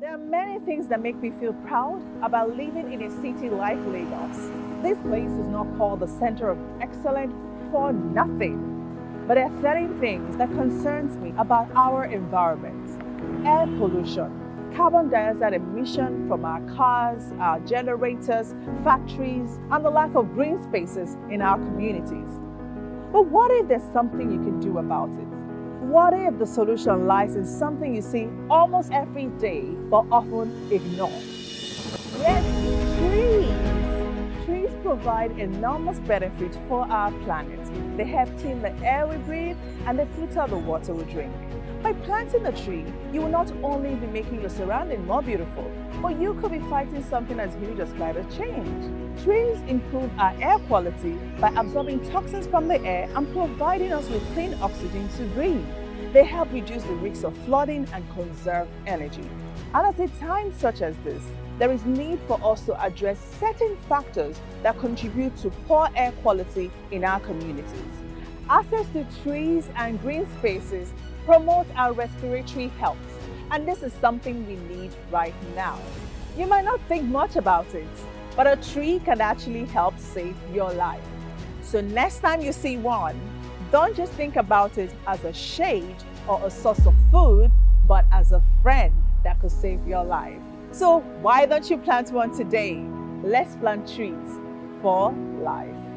There are many things that make me feel proud about living in a city like Lagos. This place is not called the center of excellence for nothing. But there are certain things that concerns me about our environment. Air pollution, carbon dioxide emission from our cars, our generators, factories, and the lack of green spaces in our communities. But what if there's something you can do about it? What if the solution lies in something you see almost every day but often ignore? Yes, trees. Trees provide enormous benefit for our planet. They help clean the air we breathe and they filter the water we drink. By planting a tree, you will not only be making your surrounding more beautiful, but you could be fighting something as huge as climate change. Trees improve our air quality by absorbing toxins from the air and providing us with clean oxygen to breathe. They help reduce the risks of flooding and conserve energy. And at a time such as this, there is need for us to address certain factors that contribute to poor air quality in our communities. Access to trees and green spaces promote our respiratory health. And this is something we need right now. You might not think much about it, but a tree can actually help save your life. So next time you see one, don't just think about it as a shade or a source of food, but as a friend that could save your life. So why don't you plant one today? Let's plant trees for life.